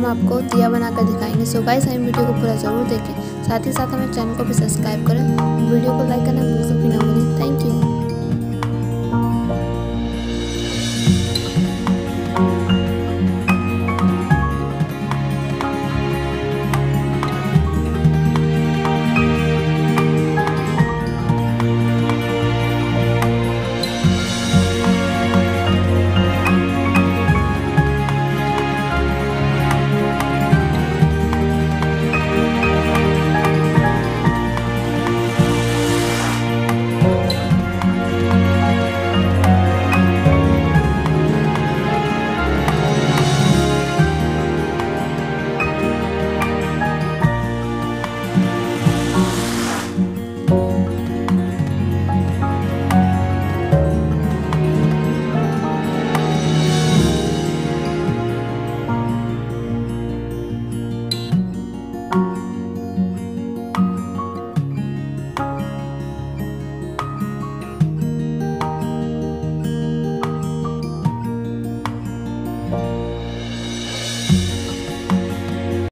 हम आपको दिया बनाकर दिखाएँगे। सो गाइस हमें वीडियो को पूरा ज़रूर देखें। साथ ही साथ हमें चैनल को भी सब्सक्राइब करें। वीडियो को लाइक करना बिल्कुल भी ना भूलें। Thank you